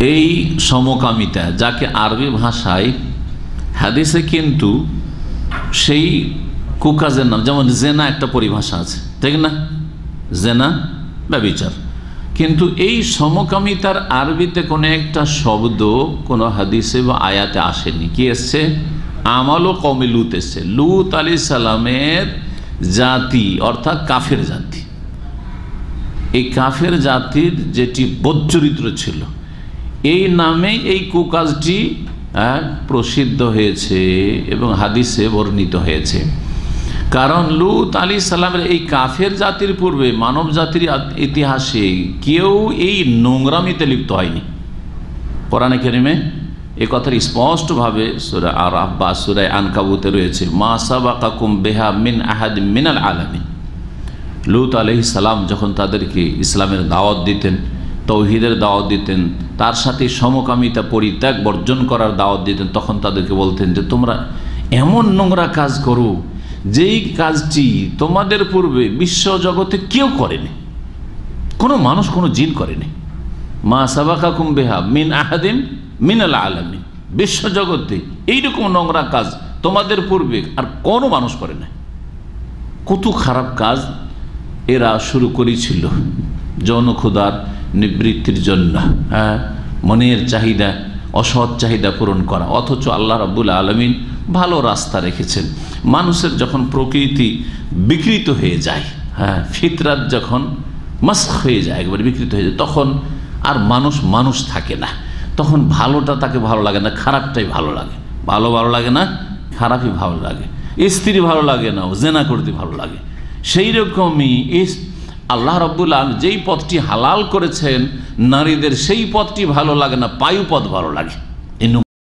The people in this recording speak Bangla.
এই সমকামিতা যাকে আরবি ভাষায় হাদিসে কিন্তু সেই কুকাজের নাম, যেমন জেনা একটা পরিভাষা আছে, ঠিক না? জেনা ব্যবিচার। কিন্তু এই সমকামিতার আরবিতে কোনো একটা শব্দ, কোনো হাদিসে বা আয়াতে আসেনি। কি এসছে? আমাল ও কমে লুত এসছে। লুত আলি সালামের জাতি, অর্থাৎ কাফের জাতি। এই কাফের জাতির যেটি বজ্চরিত্র ছিল এই নামে এই কুকাজটি প্রসিদ্ধ হয়েছে এবং হাদিসে বর্ণিত হয়েছে। কারণ লুত আলী সাল্লামের এই কাফের জাতির পূর্বে মানব জাতির ইতিহাসে কেউ এই নোংরামিতে লিপ্ত হয়নি। কোরআনে কেরিমে এ কথার স্পষ্টভাবে সুরা আর আব্বা সুরায় আনকাবুতে রয়েছে, মা সাবা কাকুম বেহা মিন আহাদ মিনাল আলামিন। লুত আলহি সালাম যখন তাদেরকে ইসলামের দাওয়াত দিতেন তৌহিদের দাওয়াত দিতেন, তার সাথে সমকামিতা পরিত্যাগ বর্জন করার দাওয়াত দিতেন, তখন তাদেরকে বলতেন যে, তোমরা এমন নোংরা কাজ করো, যেই কাজটি তোমাদের পূর্বে বিশ্ব জগতে কেউ করেনি। কোনো মানুষ, কোনো জিন করেনি। মা সাবাকা কুম্বেহা মিন আহাদিম মিন আল আলমিন। বিশ্ব জগতে এইরকম নোংরা কাজ তোমাদের পূর্বে আর কোনো মানুষ করে না কত খারাপ কাজ এরা শুরু করেছিল। যৌন ক্ষুদার নিবৃত্তির জন্য হ্যাঁ? মনের চাহিদা, অসৎ চাহিদা পূরণ করা। অথচ আল্লাহ রাবুল আলমিন ভালো রাস্তা রেখেছেন। মানুষের যখন প্রকৃতি বিকৃত হয়ে যায় হ্যাঁ ফিতরাত যখন মাস্ক হয়ে যায়, একবার বিকৃত হয়ে যায়, তখন আর মানুষ মানুষ থাকে না। তখন ভালোটা তাকে ভালো লাগে না, খারাপটাই ভালো লাগে। ভালো ভালো লাগে না, খারাপই ভালো লাগে। স্ত্রী ভালো লাগে না, ও জেনা করতে ভালো লাগে। সেই রকমই আল্লাহ রব্বুল আলম যেই পথটি হালাল করেছেন, নারীদের সেই পথটি ভালো লাগে না পায়ু পথ ভালো লাগে।